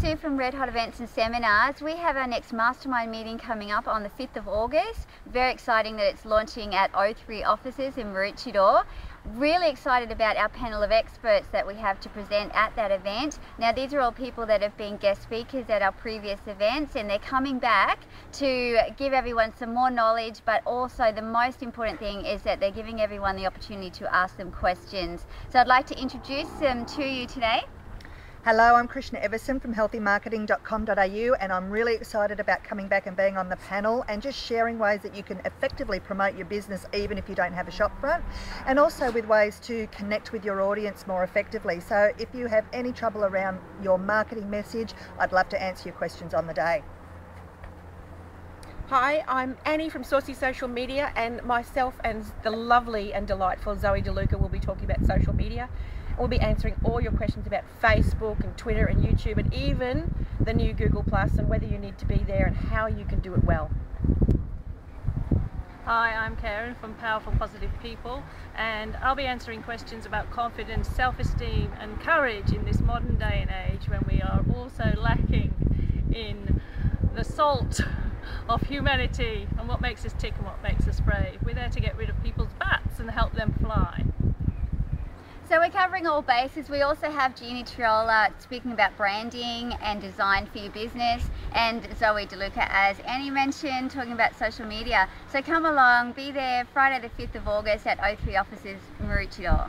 Sue from Red Hot Events and Seminars. We have our next mastermind meeting coming up on the 5th of August. Very exciting that it's launching at O3 offices in Maroochydore. Really excited about our panel of experts that we have to present at that event. Now these are all people that have been guest speakers at our previous events and they're coming back to give everyone some more knowledge but also the most important thing is that they're giving everyone the opportunity to ask them questions. So I'd like to introduce them to you today. Hello, I'm Krishna Everson from healthymarketing.com.au and I'm really excited about coming back and being on the panel and just sharing ways that you can effectively promote your business even if you don't have a shopfront and also with ways to connect with your audience more effectively. So if you have any trouble around your marketing message, I'd love to answer your questions on the day. Hi, I'm Annie from Saucy Social Media and myself and the lovely and delightful Zoe DeLuca will be talking about social media We'll be answering all your questions about Facebook and Twitter and YouTube and even the new Google Plus and whether you need to be there and how you can do it well. Hi, I'm Karen from Powerful Positive People and I'll be answering questions about confidence, self-esteem and courage in this modern day and age when we are also lacking in the salt of humanity and what makes us tick and what makes us brave. We're there to get rid of people's bats and help them fly. So we're covering all bases. We also have Jeannie Triola speaking about branding and design for your business and Zoe DeLuca, as Annie mentioned, talking about social media. So come along, be there Friday the 5th of August at O3 offices, Maroochydore.